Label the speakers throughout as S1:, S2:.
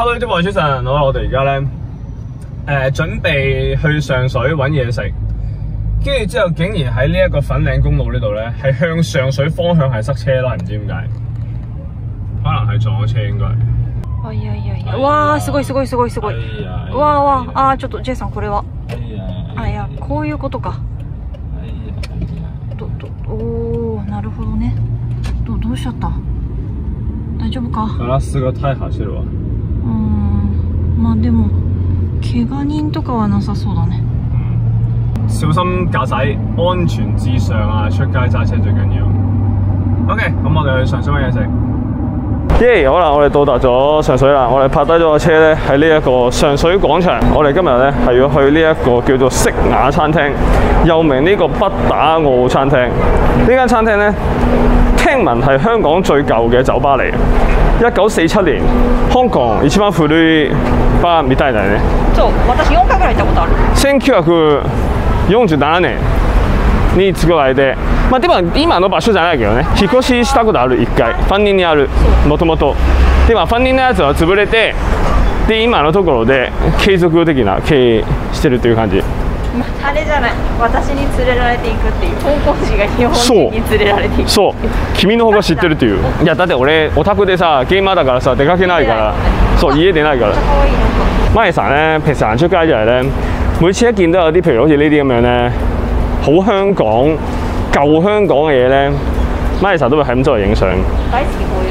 S1: Hello，啲位主神，好我哋而家咧誒準備去上水揾嘢食，跟住之後竟然喺呢一個粉嶺公路呢度咧，係向上水方向係塞車啦，唔知點解，可能係撞咗車應該。
S2: あいやいやいやわあすごいすごいすごいすごい
S1: 哎呀
S2: うわあわああーちょっと J さんこれは
S1: 哎呀
S2: あいやこういうことか
S1: 哎呀
S2: どどおおなるほどねどどうしちゃった大丈夫か
S1: ガラスが大破してるわ。
S2: うーんまあでも怪我人とかはなさそうだね
S1: 小心駕駛，安全至上啊！出街揸車最緊要。OK，咁我哋去上水揾嘢食。耶！好啦，我哋到達咗上水啦，我哋泊低咗個車咧喺呢一個上水廣場。我哋今日咧係要去呢一個叫做色雅餐廳，又名呢個北打澳餐廳。呢間餐廳咧， 聽聞係香港最舊嘅酒吧嚟。一九四七年，香港一番古いバーみたいだね。
S2: そう私4回ぐらい行ったことある
S1: 1947年に作られて、まあ、でも今の場所じゃないけどね引っ越ししたことある1回ファンニーにあるもともとでまあファンニーのやつは潰れてで今のところで継続的な経営してるという感じ
S2: あれじゃない。私に連れられていくっていう。香港人が日本人に連れられていく
S1: そう。君の方が知ってるっていう。いやだって俺オタクでさゲーマーだからさ出かけないから。そう家出ないから。
S2: 可愛いな。んか
S1: 媽咪成咧，平時行出街就係咧，每次一見到有啲譬如好似呢啲咁樣咧，好香港舊香港嘅嘢咧，媽咪成都會係咁周圍影相。
S2: 大好きこういう。の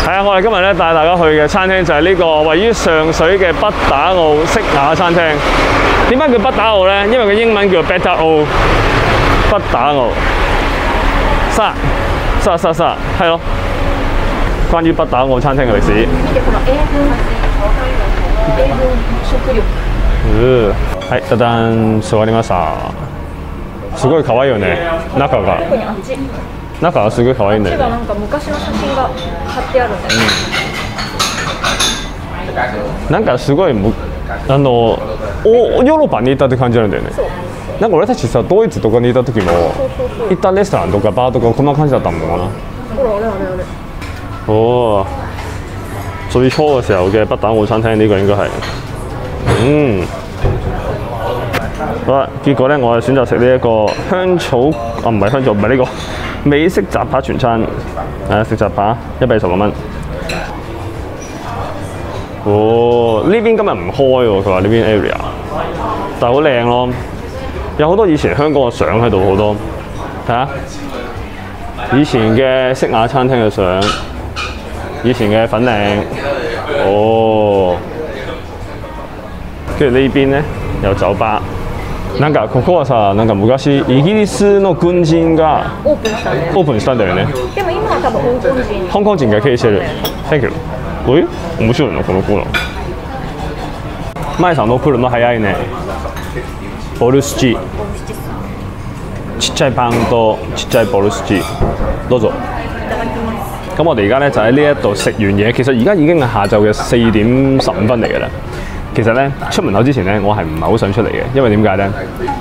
S1: 係啊，我哋今日咧帶大家去嘅餐廳就係呢個位於上水嘅北打澳色雅餐廳。點解叫北打澳咧？因為佢英文叫 Better 澳，北打澳。沙沙沙沙，係咯。關於北打澳餐廳嘅歷史。
S2: 見てこの英文英文食力
S1: うんはい、ただん座りました。すごい可愛いよね。中が
S2: 特にあっち
S1: 中がすごい可愛いんだよね。
S2: がなんか昔の写真が貼ってあるんだよ、
S1: なんかすごいむあのおヨーロッパにいたって感じなんだよね。なんか俺たちさドイツとかにいた時も行ったレストランとかバーとかこんな感じだったもんな。
S2: ほらあれあれあれ。
S1: 哦，最初嘅時候嘅北打澳餐廳呢個應該係，嗯，好啦，結果咧我係選擇食呢一個香草啊，唔係香草，唔係呢個美式雜扒全餐，係食雜扒一百十六蚊。哦，呢邊今日唔開喎，佢話呢邊 area，但係好靚咯，有好多以前香港嘅相喺度，好多。睇下。以前嘅色雅餐廳嘅相。以前嘅粉嶺，哦，跟住呢邊咧有酒吧。なんかここはさ、なんか昔イギリスの軍人が
S2: オープンしたんだよ
S1: オープンしたんだよね。
S2: でも今は多分香港人
S1: 香港人が経営してる。Thank you。え面白いなこのコーナー。前さんの来るの早いね。ボルスチ。ちっちゃいパンとちっちゃいボルスチ。どうぞ。咁我哋而家咧就喺呢一度食完嘢，其實而家已經係下晝嘅四點十五分嚟嘅啦。其實咧出門口之前咧，我係唔係好想出嚟嘅，因為點解咧？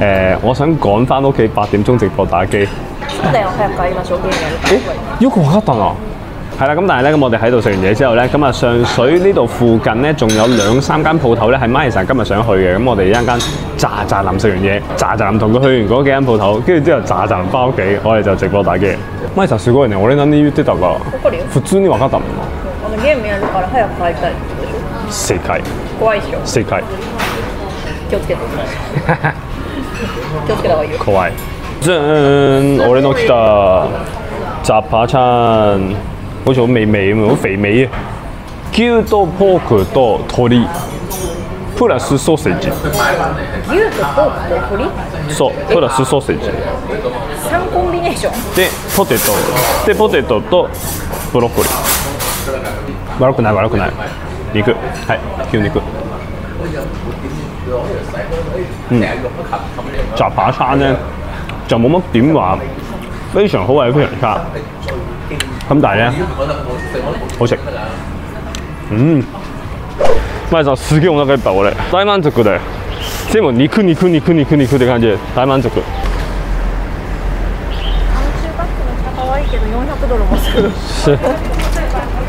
S1: 誒、我想趕翻屋企八點鐘直播打機。
S2: そうだよ早く帰りましょうゲームやるから
S1: 誒，よく分かったな。係啦，咁但係咧，咁我哋喺度食完嘢之後咧，咁啊上水呢度附近咧，仲有兩三間鋪頭咧，係 Mike 今日想去嘅。咁我哋一陣間喳喳臨食完嘢，喳喳臨同佢去完嗰幾間鋪頭，跟住之後喳喳臨翻屋企，我哋就直播打機。Mike すごいね。俺何言ってたか
S2: わかるよ
S1: 普通に分かったもんな。
S2: あのゲームやるから早く帰りたい
S1: 正解。
S2: 怖いっしょ
S1: 正解。
S2: 気をつけて 気をつけた方がいいよ
S1: 怖い。じゃーん、俺の来た雜扒餐，好似好美味咁，好肥美啊！牛とポークと鶏プラスソーセージ。
S2: 牛とポークと鶏
S1: そう、プラスソーセージ。
S2: 3コンビネーション
S1: で、ポテト。で、ポテトとブロッコリー。悪くない悪くない。肉。はい、牛肉。嗯，雜扒餐咧就冇乜點話非常好或者非常差，咁但係咧好食。嗯，まあさすげえお腹いっぱい俺大満足ででも肉肉肉肉肉って感じで大満足。
S2: あの中華服の茶可愛いけど400ドルもする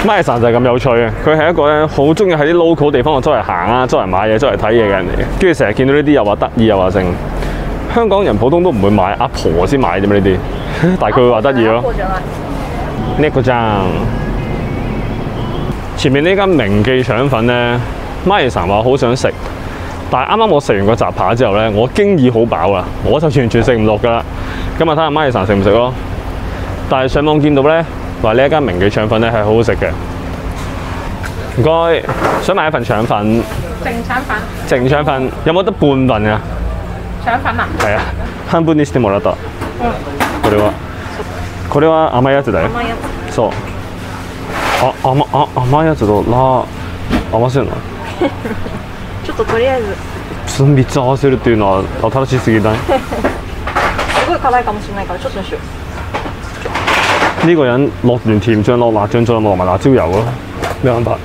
S1: 是 m a 就係咁有趣嘅，佢係一個咧好中意喺啲 local 地方度周圍行啊，周圍買嘢，周圍睇嘢嘅人嚟嘅。跟住成日見到呢啲又話得意又話剩。香港人普通都唔會買，阿婆先買啫嘛呢啲，但係佢會話得意咯。
S2: こうじゃない
S1: 呢個張前面呢間名記腸粉咧 m a 話好想食，但係啱啱我食完個雜扒之後咧，我經已好飽啦，我就完全食唔落噶啦。咁啊睇下 m a 食唔食咯。但係上網見到咧， 話呢一間名記腸粉咧係好好食嘅。唔該，想買一份腸粉，
S2: 正腸粉
S1: 淨腸粉有冇得半份啊？
S2: 腸粉啊？
S1: 係啊，半分にしてもらった。
S2: うん
S1: これはこれは甘いやつだよ。
S2: 甘いやつ
S1: そう。あ、甘あ甘いやつとラ合わせるの？
S2: ちょっととりあえず
S1: その3つ合わせるっていうのは新しすぎない？
S2: すごい辛いかもしれないからちょっとにしよう
S1: 呢個人落完甜醬落辣醬再落埋辣椒油咯，咩辦法？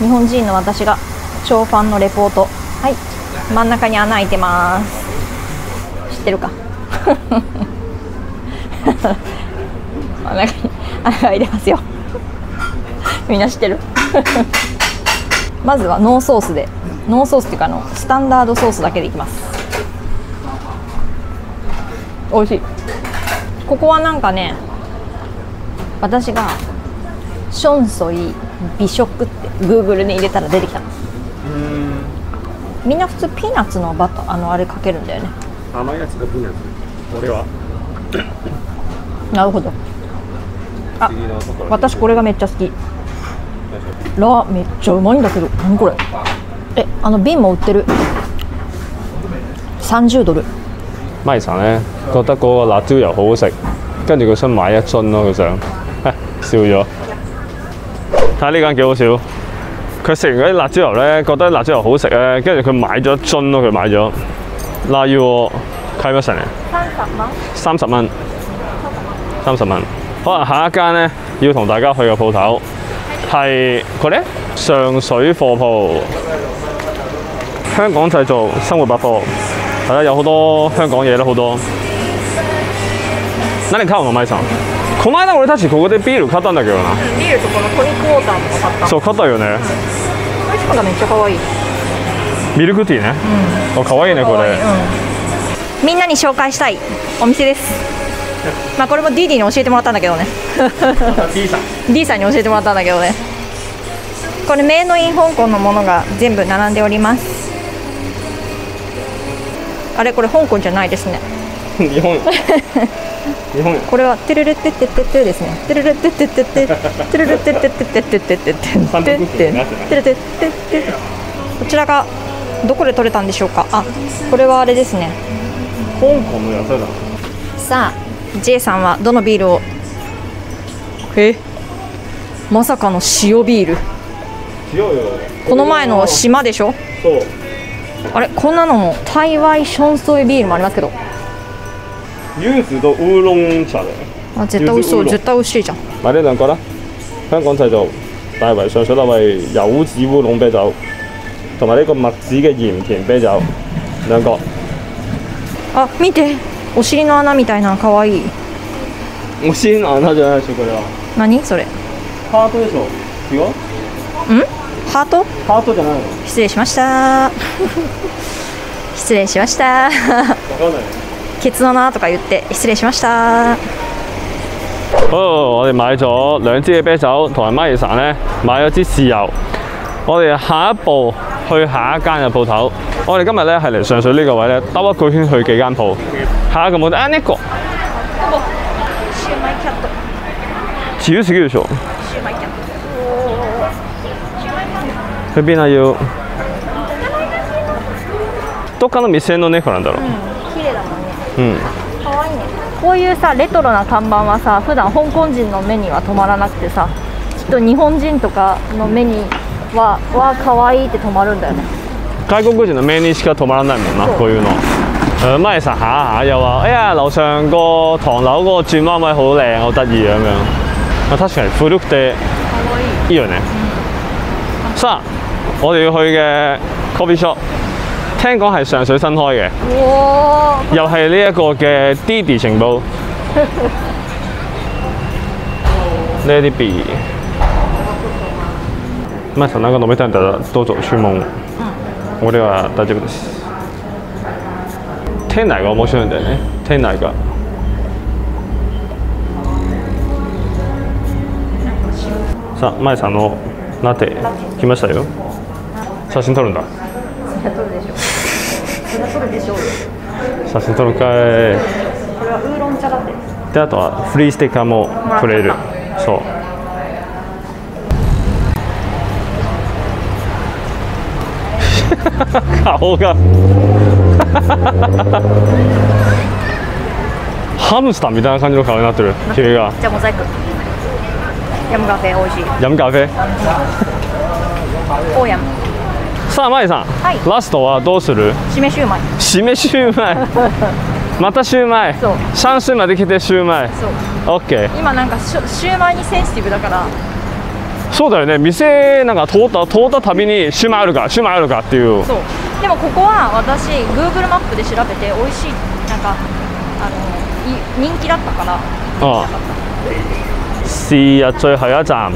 S2: 日本人の私が超ファンのレポートはい真ん中に穴開いてます知ってるか真ん中に穴開いてますよみんな知ってるまずはノーソースでノーソースっていうかあのスタンダードソースだけでいきます美味しいここはなんかね私がションソイ美食って Google に入れたら出てきたの。みんな普通ピーナッツのバターあのあれかけるんだよね。
S1: 甘いやつとピーナッツ。俺は。
S2: なるほど。あ。私これがめっちゃ好き。ラーめっちゃうまいんだけど。何これ。えあの瓶も売ってる。30ドル
S1: 咪神咧覺得嗰個辣椒油好好食，跟住佢想買一樽咯，佢想，笑咗。睇下呢間幾好笑，佢食完嗰啲辣椒油咧，覺得辣椒油好食咧，跟住佢買咗一樽咯，佢買咗。嗱要我買乜神啊？三十蚊，三十蚊。可能下一間咧要同大家去嘅鋪頭係佢咧上水貨鋪，香港製造生活百貨。係啦，有好多香港嘢啦，好多。何買うの、舞さん。この間俺たちここでビール買ったんだけどな。
S2: ビールとこのトニックウォーターとか買った
S1: そう買ったよね。
S2: これしかがめっちゃ可愛い
S1: ミルクティーね。あ、可愛いねこれ。
S2: みんなに紹介したいお店ですまあこれもディディに教えてもらったんだけどね
S1: B さん。
S2: D さんに教えてもらったんだけどねこれメイドイン香港のものが全部並んでおりますあれこれ香港じゃないですね
S1: 日本。日本。
S2: これはテルレッテッテッテッテですねテルレッテッテッテッテテルレッテッテッテッテッテッテッテッテッテッテッテテルテッテッテこちらがどこで取れたんでしょうかあこれはあれですね
S1: 香港の野菜だ。
S2: さあ J さんはどのビールをえまさかの塩ビール
S1: 違うよ。
S2: この前の島でしょ
S1: そう。
S2: あれ？こんなのも台湾ションソイビールもありますけど。
S1: ユースとウーロン茶だよ。
S2: あ絶対美味しそう。絶対美味しいじゃん。
S1: 買呢兩個啦。香港製造，大圍上水大圍柚子烏龍啤酒，同埋呢個麥子嘅鹽甜啤酒兩個。
S2: あ見て。お尻の穴みたいな。可愛い
S1: 我先按他じゃないでしょこれは。
S2: 何？それ。
S1: ハートでしょ？違う？
S2: ハート？
S1: ハートじゃないの？
S2: 失礼しました 失禮しました
S1: わかんない。
S2: ケツの穴とか言って失禮しました
S1: 好，我哋買咗兩支嘅啤酒，同埋 m a 神咧買咗支豉油。我哋下一步去下一間嘅鋪頭。我哋今日咧係嚟上水呢個位咧，兜一個圈去幾間鋪。下一個鋪頭啊呢個，
S2: シューマキャット
S1: 去邊啊要？どっかの店の猫なんだろう。
S2: 綺麗だもんね
S1: うん。
S2: 可愛いねこういうさレトロな看板はさ普段香港人の目には止まらなくてさきっと日本人とかの目にはわあ可愛いって止まるんだよね
S1: 外國人嘅目にしか止まらないもんな，こういうの。誒，咪實下下又話，哎呀，樓上個唐樓嗰個轉彎位好靚，好得意咁樣。啊，確かに古くていいよね。さあ，我哋要去嘅 coffee shop，聽講係上水新開嘅，
S2: お
S1: 又係呢一個嘅 Didi 情報。レディビーまあさんなんか飲めたんだどうぞ注文俺は大丈夫です店内が面白いんだよね店内がさあまえさんのラテ来ましたよ。写真撮るんだ。
S2: そりゃ取るでしょ。うそ
S1: 写真撮るかい。
S2: これはウーロン茶ラテ
S1: であとはフリーステッカーもくれる。そう。顔が。ハムスターみたいな感じの顔になってる。君が。
S2: じゃあモザイクヤムカフェ美味しい。
S1: 飲むカフェ？
S2: オーヤム
S1: さあまいさん、
S2: はい。
S1: ラストはどうする？
S2: しめシューマイ。
S1: 締めシューマイ。またシューマイ。
S2: そう。
S1: 3週まで来てシューマイ。
S2: そう。
S1: オッケー
S2: 今なんかシュシューマイにセンシティブだから。
S1: そうだよね。店なんか通った通ったたびにシューマイあるかシューマイあるかっていう。
S2: そう。でもここは私 Google マップで調べて美味しいなんかあのい人気だったから。
S1: 哦，是日最後一站，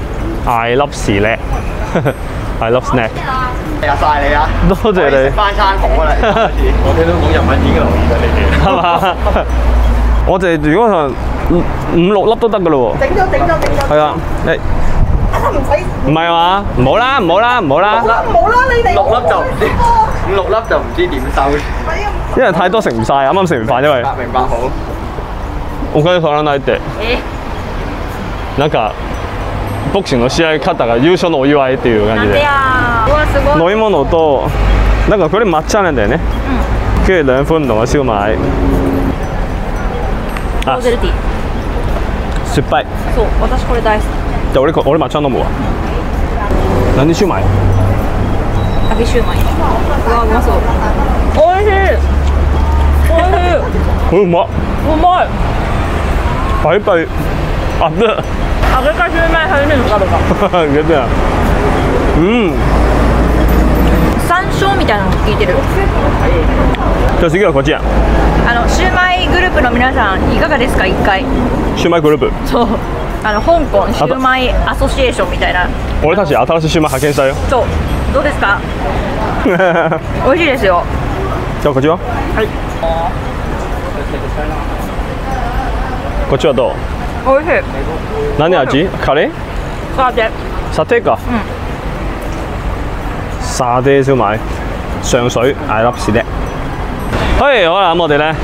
S1: I love 士叻，I love snack，
S3: 日晒你啊！
S1: 多謝你，
S3: 食翻餐好啊！你我聽到講日文已經留意咗你哋。
S1: 係嘛？我哋如果係五五六粒都得噶咯
S3: 整咗整咗整咗，
S1: 喎，係啊，你
S3: 唔使
S1: 唔係嘛？唔好啦，唔好啦，唔好啦，
S3: 冇啦，你哋六粒就唔知，五六粒就唔知點收。
S1: 因為太多食唔晒，啱啱食完飯，因為
S3: 明白明白好。
S1: お金取らないって、
S2: え
S1: なんかボクシングの試合勝ったから優勝のお祝いっていう感じで。飲み物となんかこれ抹茶なんだよね、跟住兩款唔同嘅燒賣
S2: ローゼルティー。
S1: 酸っぱい。
S2: そう私これ大好き。
S1: じゃあ俺こ俺抹茶飲むわ。何燒賣
S2: 揚げシューマイ。うわうまそう。おいしい。おいしい。
S1: こ れうまっ。
S2: うまい。
S1: パリパリあっ
S2: 揚げかシューマイ初めて食べた
S1: 出てないうん
S2: 山椒みたいなの効いてる
S1: じゃあ次はこっちや
S2: あのシューマイグループの皆さんいかがですか一回
S1: シューマイグループ
S2: そうあの香港シューマイアソシエーションみたいな
S1: 俺たち新しいシューマイ派遣したよ
S2: そうどうですか美味しいですよ
S1: じゃあこっちは
S2: はい
S1: こっちはどう
S2: 美味しい
S1: 何味カレー
S2: さて
S1: 沙爹か、沙爹燒賣上水 I love 士叻。嘿，好啦，咁我哋咧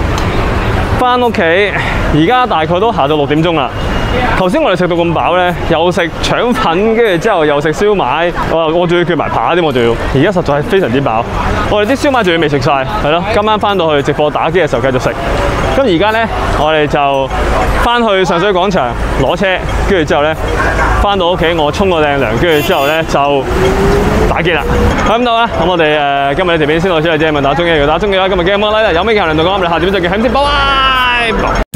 S1: 翻屋企，而家大概都下晝六點鐘啦。頭先我哋食到咁飽咧，又食腸粉，跟住之後又食燒賣，我我仲要叫埋扒添，我仲要。而家實在係非常之飽，我哋啲燒賣仲要未食晒，係咯。今晚翻到去直播打機嘅時候繼續食。 咁而家咧，我哋就翻去上水广场攞车，跟住之后咧，翻到屋企我冲个靓凉，跟住之后咧就打结啦。咁到啦，咁我哋诶、呃今日呢條片先到此为止，问大家中意嘅，大家中意嘅話今日記得幫我 like，有咩嘅評論同講，我哋下條片再見，係咁先，拜拜。